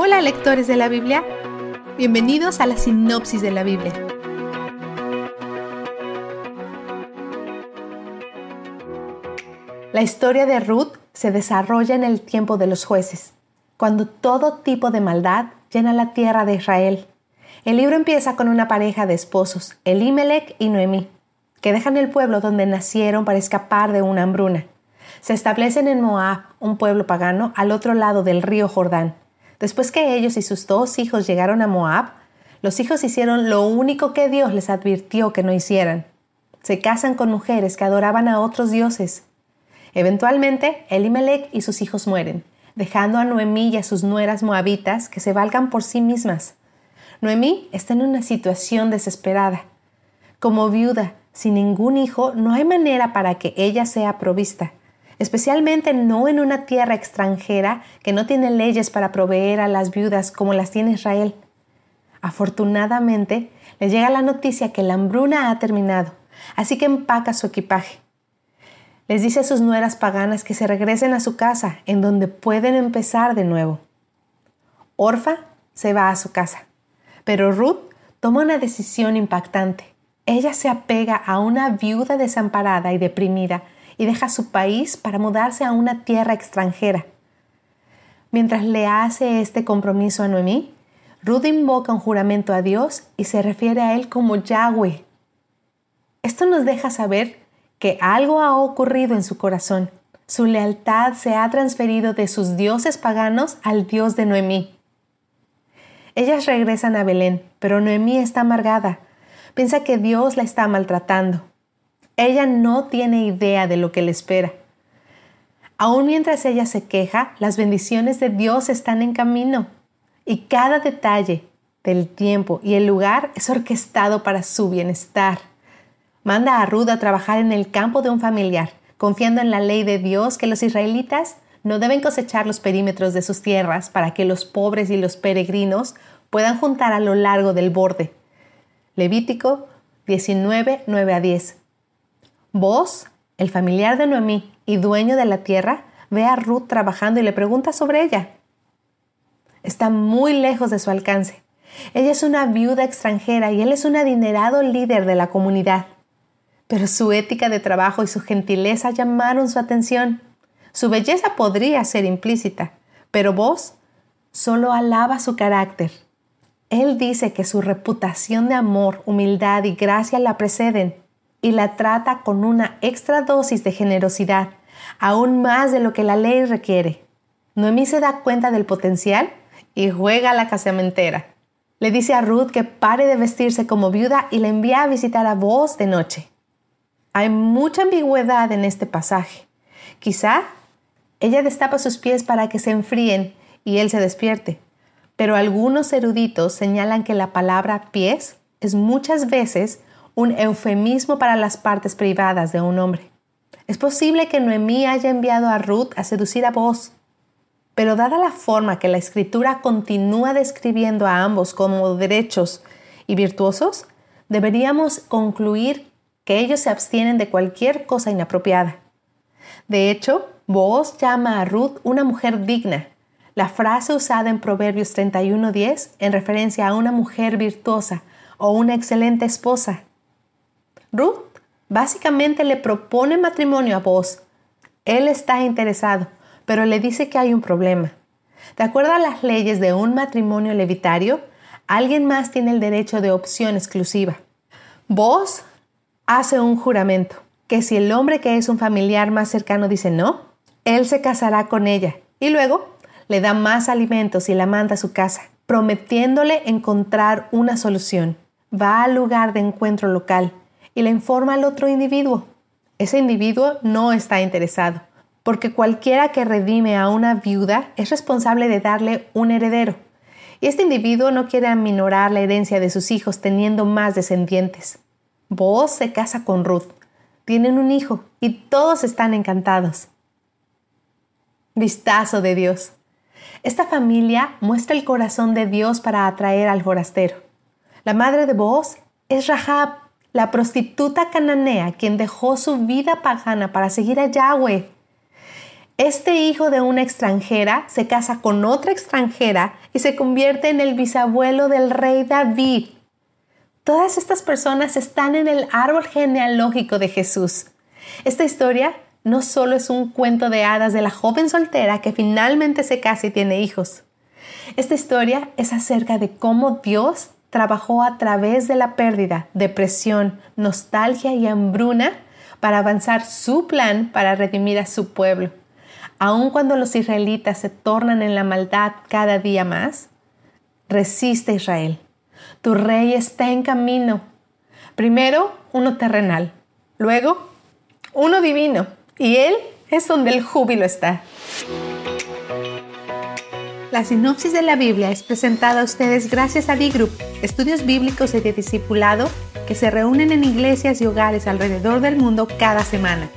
Hola lectores de la Biblia, bienvenidos a la sinopsis de la Biblia. La historia de Ruth se desarrolla en el tiempo de los jueces, cuando todo tipo de maldad llena la tierra de Israel. El libro empieza con una pareja de esposos, Elimelech y Noemí, que dejan el pueblo donde nacieron para escapar de una hambruna. Se establecen en Moab, un pueblo pagano, al otro lado del río Jordán. Después que ellos y sus dos hijos llegaron a Moab, los hijos hicieron lo único que Dios les advirtió que no hicieran. Se casan con mujeres que adoraban a otros dioses. Eventualmente, Elimelech y sus hijos mueren, dejando a Noemí y a sus nueras moabitas que se valgan por sí mismas. Noemí está en una situación desesperada. Como viuda, sin ningún hijo, no hay manera para que ella sea provista, especialmente no en una tierra extranjera que no tiene leyes para proveer a las viudas como las tiene Israel. Afortunadamente, le llega la noticia que la hambruna ha terminado, así que empaca su equipaje. Les dice a sus nueras paganas que se regresen a su casa, en donde pueden empezar de nuevo. Orfa se va a su casa. Pero Ruth toma una decisión impactante. Ella se apega a una viuda desamparada y deprimida y deja su país para mudarse a una tierra extranjera. Mientras le hace este compromiso a Noemí, Ruth invoca un juramento a Dios y se refiere a él como Yahweh. Esto nos deja saber que algo ha ocurrido en su corazón. Su lealtad se ha transferido de sus dioses paganos al Dios de Noemí. Ellas regresan a Belén, pero Noemí está amargada. Piensa que Dios la está maltratando. Ella no tiene idea de lo que le espera. Aún mientras ella se queja, las bendiciones de Dios están en camino y cada detalle del tiempo y el lugar es orquestado para su bienestar. Manda a Ruth a trabajar en el campo de un familiar, confiando en la ley de Dios que los israelitas no deben cosechar los perímetros de sus tierras para que los pobres y los peregrinos puedan juntar a lo largo del borde. Levítico 19, 9 a 10. Vos, el familiar de Noemí y dueño de la tierra, ve a Ruth trabajando y le pregunta sobre ella. Está muy lejos de su alcance. Ella es una viuda extranjera y él es un adinerado líder de la comunidad. Pero su ética de trabajo y su gentileza llamaron su atención. Su belleza podría ser implícita, pero vos solo alaba su carácter. Él dice que su reputación de amor, humildad y gracia la preceden y la trata con una extra dosis de generosidad, aún más de lo que la ley requiere. Noemí se da cuenta del potencial y juega a la casamentera. Le dice a Ruth que pare de vestirse como viuda y le envía a visitar a vos de noche. Hay mucha ambigüedad en este pasaje. Quizá ella destapa sus pies para que se enfríen y él se despierte. Pero algunos eruditos señalan que la palabra pies es muchas veces un eufemismo para las partes privadas de un hombre. Es posible que Noemí haya enviado a Ruth a seducir a vos, pero dada la forma que la escritura continúa describiendo a ambos como derechos y virtuosos, deberíamos concluir que ellos se abstienen de cualquier cosa inapropiada. De hecho, Boaz llama a Ruth una mujer digna, la frase usada en Proverbios 31:10 en referencia a una mujer virtuosa o una excelente esposa. Ruth básicamente le propone matrimonio a Boaz. Él está interesado, pero le dice que hay un problema. De acuerdo a las leyes de un matrimonio levitario, alguien más tiene el derecho de opción exclusiva. Boaz hace un juramento que si el hombre que es un familiar más cercano dice no, él se casará con ella y luego le da más alimentos y la manda a su casa, prometiéndole encontrar una solución. Va al lugar de encuentro local y le informa al otro individuo. Ese individuo no está interesado, porque cualquiera que redime a una viuda es responsable de darle un heredero. Y este individuo no quiere aminorar la herencia de sus hijos teniendo más descendientes. Vos se casa con Ruth, tienen un hijo y todos están encantados. Vistazo de Dios. Esta familia muestra el corazón de Dios para atraer al forastero. La madre de Boaz es Rahab, la prostituta cananea quien dejó su vida pagana para seguir a Yahweh. Este hijo de una extranjera se casa con otra extranjera y se convierte en el bisabuelo del rey David. Todas estas personas están en el árbol genealógico de Jesús. Esta historia no solo es un cuento de hadas de la joven soltera que finalmente se casa y tiene hijos. Esta historia es acerca de cómo Dios trabajó a través de la pérdida, depresión, nostalgia y hambruna para avanzar su plan para redimir a su pueblo. Aun cuando los israelitas se tornan en la maldad cada día más, resiste Israel. Tu rey está en camino. Primero uno terrenal, luego uno divino, y él es donde el júbilo está. La sinopsis de la Biblia es presentada a ustedes gracias a D-Group, estudios bíblicos y de discipulado que se reúnen en iglesias y hogares alrededor del mundo cada semana.